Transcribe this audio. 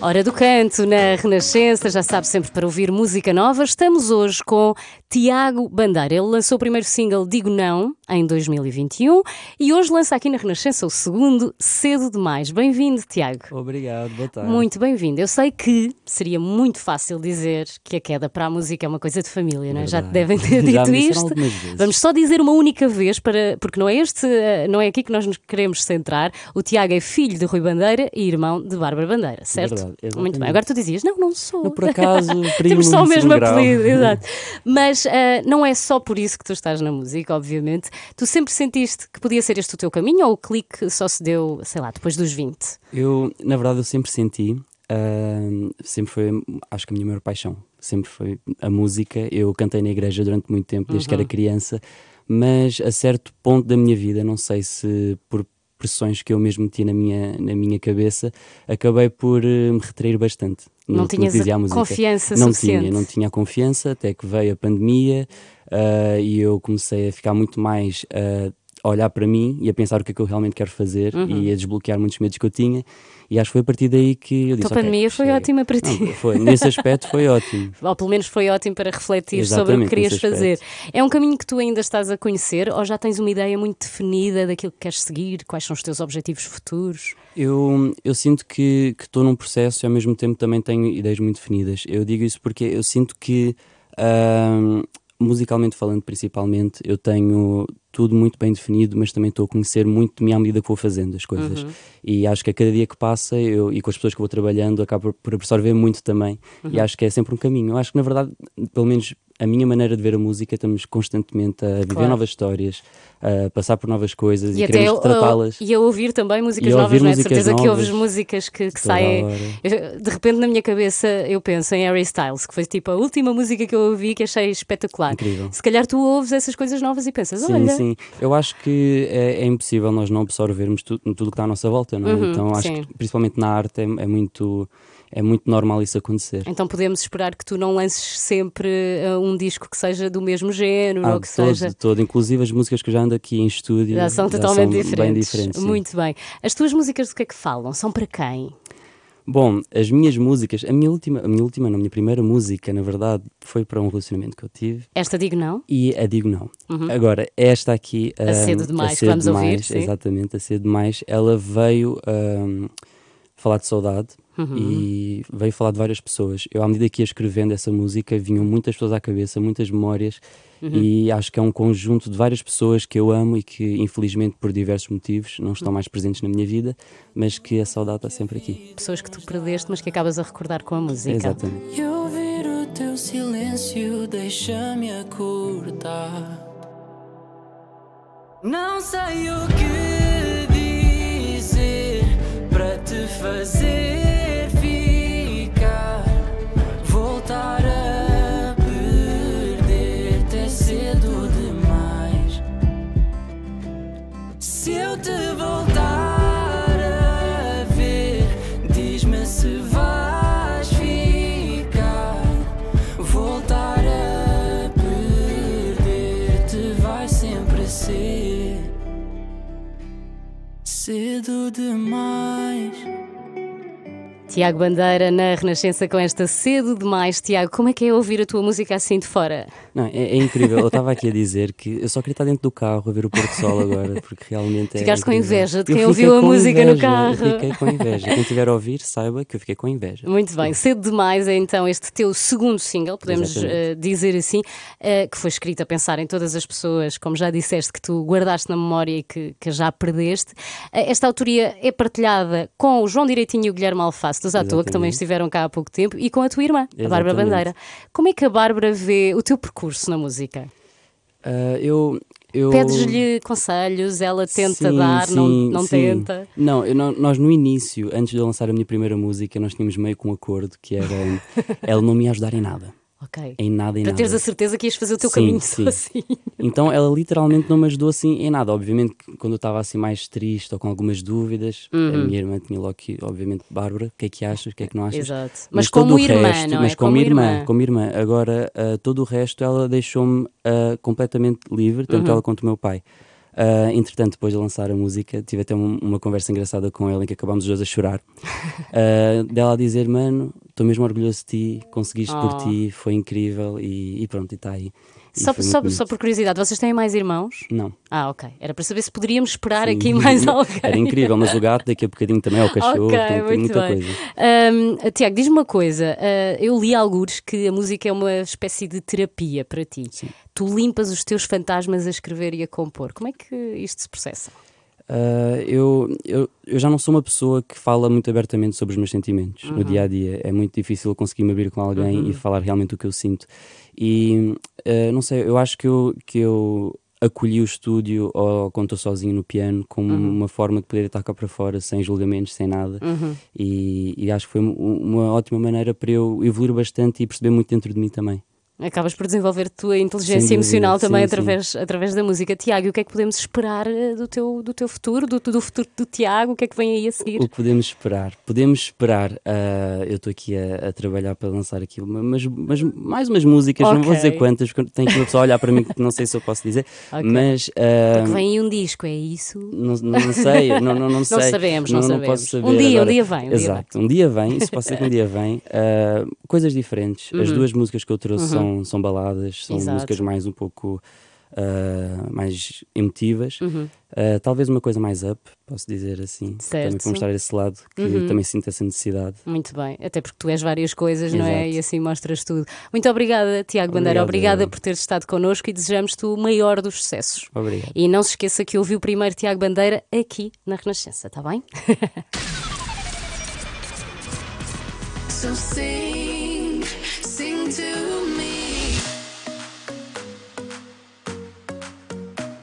Hora do canto na Renascença, já sabe sempre para ouvir música nova. Estamos hoje com Tiago Bandeira. Ele lançou o primeiro single Digo Não em 2021 e hoje lança aqui na Renascença o segundo Cedo Demais. Bem-vindo, Tiago. Obrigado, boa tarde. Muito bem-vindo. Eu sei que seria muito fácil dizer que a queda para a música é uma coisa de família, não é? Já te devem ter dito isto. Vamos só dizer uma única vez, para, porque não é, este, eh, não é aqui que nós nos queremos centrar. O Tiago é filho de Rui Bandeira e irmão de Bárbara Bandeira, certo? Verdade, Muito bem. Agora tu dizias, não, não sou. Não, por acaso, primo Temos só o mesmo apelido, exato. Mas ah, não é só por isso que tu estás na música, obviamente. Tu sempre sentiste que podia ser este o teu caminho ou o clique só se deu, sei lá, depois dos 20? Eu, na verdade, eu sempre senti, ah, sempre foi, acho que a minha maior paixão, sempre foi a música. Eu cantei na igreja durante muito tempo, desde que Uhum. era criança, mas a certo ponto da minha vida, não sei se por pressões que eu mesmo meti na minha, na minha cabeça, acabei por eh, me retrair bastante. Não que tinhas dizia a a música. confiança não suficiente. Tinha, não tinha a confiança, até que veio a pandemia ah, e eu comecei a ficar muito mais ah, a olhar para mim e a pensar o que é que eu realmente quero fazer Uhum. e a desbloquear muitos medos que eu tinha. E acho que foi a partir daí que eu disse: A tua "Ok, pandemia foi chega." ótima para ti. Não, foi, nesse aspecto foi ótimo. Ou pelo menos foi ótimo para refletir sobre o que Exatamente, querias fazer. É um caminho que tu ainda estás a conhecer ou já tens uma ideia muito definida daquilo que queres seguir? Quais são os teus objetivos futuros? Eu, eu sinto que estou num processo e ao mesmo tempo também tenho ideias muito definidas. Eu digo isso porque eu sinto que, ahm, musicalmente falando principalmente, eu tenho tudo muito bem definido, mas também estou a conhecer muito de mim à medida que vou fazendo as coisas. E acho que a cada dia que passa, eu, e com as pessoas que vou trabalhando, acabo por absorver muito também. E acho que é sempre um caminho. Eu acho que, na verdade, pelo menos a minha maneira de ver a música, estamos constantemente a viver Claro. novas histórias, a passar por novas coisas e, até queremos a- retratá-las. e a ouvir também músicas E a novas, ouvir não é? De músicas certeza que ouves novas músicas que, que saem. Eu- De repente, na minha cabeça, eu penso em Harry Styles, que foi tipo a última música que eu ouvi que achei espetacular. Incrível. Se calhar tu ouves essas coisas novas e pensas, Sim, olha. sim. Eu acho que é, é impossível nós não absorvermos tu- tudo o que está à nossa volta, não é? Uhum, então acho sim. que principalmente na arte é, é muito, é muito normal isso acontecer. Então podemos esperar que tu não lances sempre eh, um disco que seja do mesmo género Ah, ou que todo, seja. de todo. Inclusive as músicas que eu já ando aqui em estúdio Já são totalmente bem diferentes. diferentes. sim. Muito bem. As tuas músicas do que é que falam? São para quem? Bom, as minhas músicas, a minha última, a minha última, não, a minha primeira música, na verdade, foi para um relacionamento que eu tive. Esta digo não? E a digo não. Agora, esta aqui. Uhum. A Cedo Demais, a Cedo vamos ouvir, Demais, sim. Exatamente, a cedo demais. Ela veio ahm, falar de saudade Uhum. e veio falar de várias pessoas. Eu, à medida que ia escrevendo essa música, vinham muitas pessoas à cabeça, muitas memórias, Uhum. e acho que é um conjunto de várias pessoas que eu amo e que, infelizmente, por diversos motivos, não Uhum. estão mais presentes na minha vida, mas que a saudade está sempre aqui. Pessoas que tu perdeste, mas que acabas a recordar com a música. Exatamente. E ouvir o teu silêncio deixa-me acordar. Não sei o que Se eu te voltar a ver, diz-me se vais ficar. Voltar a perder-te vai sempre ser cedo demais. Tiago Bandeira na Renascença com esta cedo demais. Tiago, como é que é ouvir a tua música assim de fora? Não, é, é incrível. Eu estava aqui a dizer que eu só queria estar dentro do carro a ver o pôr do sol agora, porque realmente é. Ficaste com inveja de quem ouviu a música no inveja, carro. Eu fiquei com inveja. Quem estiver a ouvir, saiba que eu fiquei com inveja. Muito bem, cedo demais é então este teu segundo single, podemos Exatamente. eh, dizer assim, eh, que foi escrito a pensar em todas as pessoas, como já disseste, que tu guardaste na memória e que, que já perdeste. Eh, esta autoria é partilhada com o João Direitinho e o Guilherme Alface, dos à toa, que também Exatamente. estiveram cá há pouco tempo, e com a tua irmã, a Bárbara Exatamente. Bandeira. Como é que a Bárbara vê o teu percurso na música? Ah, eu. eu... Pedes-lhe conselhos, ela tenta Sim, dar, não, sim, não sim. tenta. Não, eu não- nós no início, antes de eu lançar a minha primeira música, nós tínhamos meio com um acordo que era ela não me ajudar em nada. Ok. Em nada, em Para nada. teres a certeza que ias fazer o teu Sim, caminho sim. sozinho. Então ela literalmente não me ajudou assim em nada. Obviamente, quando eu estava assim mais triste ou com algumas dúvidas, Uhum. a minha irmã tinha logo que, obviamente, Bárbara, o que é que achas, o que é que não achas? Exato. Mas, todo como o irmã, resto- não é? Mas como, irmã, como irmã. Agora, ah, todo o resto ela deixou-me ah, completamente livre, tanto Uhum. ela quanto o meu pai. Uh, entretanto, depois de lançar a música, tive até uma, uma conversa engraçada com ela em que acabámos os dois a chorar. Uh, dela a dizer: Mano, estou mesmo orgulhoso de ti, conseguiste Oh. por ti, foi incrível e, e pronto, e está aí. E Só, só, só por curiosidade, vocês têm mais irmãos? Não. Ah, ok. Era para saber se poderíamos esperar Sim. aqui mais alguém. Era incrível, mas o gato daqui a bocadinho também é o cachorro, Ok, tem, tem muita bem. coisa. Ahm, Tiago, diz-me uma coisa. ah, eu li alguns que a música é uma espécie de terapia para ti. Sim. Tu limpas os teus fantasmas a escrever e a compor. Como é que isto se processa? Uh, eu, eu, eu já não sou uma pessoa que fala muito abertamente sobre os meus sentimentos Uhum. no dia a dia. É muito difícil conseguir me abrir com alguém e falar realmente o que eu sinto. E uh, não sei, eu acho que eu, que eu acolhi o estúdio ou quando estou sozinho no piano como Uhum. uma forma de poder estar cá para fora sem julgamentos, sem nada. E, e acho que foi um- uma ótima maneira para eu evoluir bastante e perceber muito dentro de mim também. Acabas por desenvolver a tua inteligência dúvida, emocional também sim, através, através da música. Tiago, o que é que podemos esperar eh, do teu, do teu futuro, do, do futuro do Tiago? O que é que vem aí a seguir? O que podemos esperar? Podemos esperar. ah, eu estou aqui a, a trabalhar para lançar aqui uma- mas, mas mais umas músicas, não vou dizer quantas, porque tem aqui uma pessoa a olhar para mim que não sei se eu posso dizer, Ok. mas ah, Porque vem aí um disco, é isso? não, não sei, não, não, não sei. sabemos, não sabemos. posso saber Um dia, um agora. dia vem, um dia Exato, um dia vem, isso pode ser que um dia vem. Ah, coisas diferentes. Uhum. As duas músicas que eu trouxe são, são baladas, são Exato. músicas mais um pouco. ah, mais emotivas, Uhum. Ah, talvez uma coisa mais up, posso dizer assim, Certo. também para mostrar esse lado que Uhum. também sinto essa necessidade. Muito bem, até porque tu és várias coisas, não é? Exato. E assim mostras tudo. Muito obrigada, Tiago Bandeira. Obrigada eu. por teres estado connosco e desejamos-te o maior dos sucessos. Obrigado. E não se esqueça que ouviu primeiro Tiago Bandeira aqui na Renascença, está bem? So sing